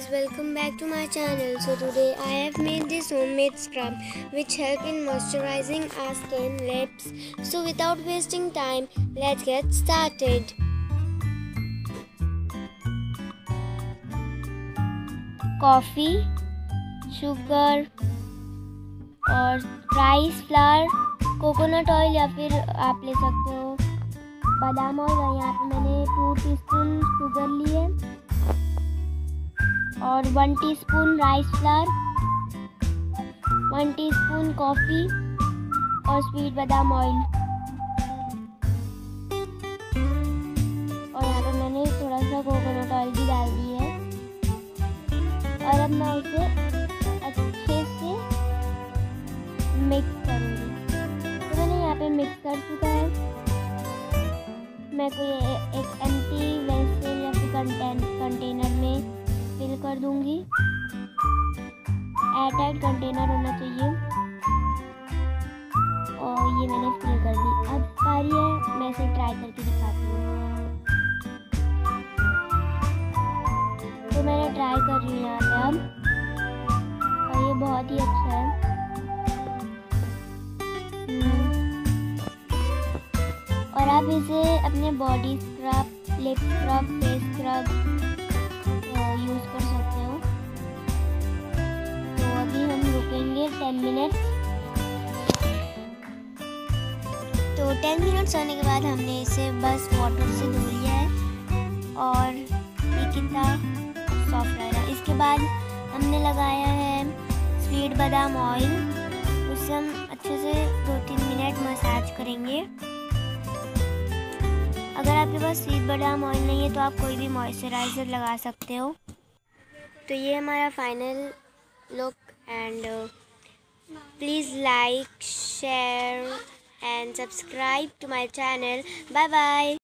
guys welcome back to my channel so today I have made this homemade scrub which help in moisturizing our skin lips so without wasting time let's get started coffee sugar और rice flour coconut oil या फिर आप ले सकते हो बादाम oil और यहाँ पे मैंने टू टीस्पून शुगर ली है और one teaspoon rice flour one teaspoon coffee और स्वीट बादाम ऑयल और यहाँ पर मैंने थोड़ा सा कोकोनट ऑयल भी डाल दी है। और अब मैं उसे अच्छे से मिक्स करूँगी। तो मैंने यहाँ पे मिक्स कर चुका है। मैं कोई एक दूँगी एयर टाइट कंटेनर होना चाहिए। और ये मैंने फिल कर दी। अब बारी है, मैं इसे ट्राई करके दिखाती हूँ। तो मैंने ट्राई कर हूँ यहाँ पे अब और ये बहुत ही अच्छा है। और आप इसे अपने body scrub lip scrub face scrub ten minute. तो टेन मिनट्स होने के बाद हमने इसे बस वाटर से धो लिया है। और ये कितना सॉफ्ट रहा है इसके बाद हमने लगाया है स्वीट बादाम ऑयल। उससे हम अच्छे से दो तीन मिनट मसाज करेंगे। अगर आपके पास स्वीट बादाम ऑयल नहीं है तो आप कोई भी मॉइस्चराइज़र लगा सकते हो। तो ये हमारा final look and Please like, share and subscribe to my channel. Bye bye.